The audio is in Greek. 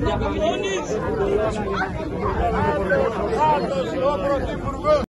Διαπαγόνης! Άλλος ο Πρωθυπουργός!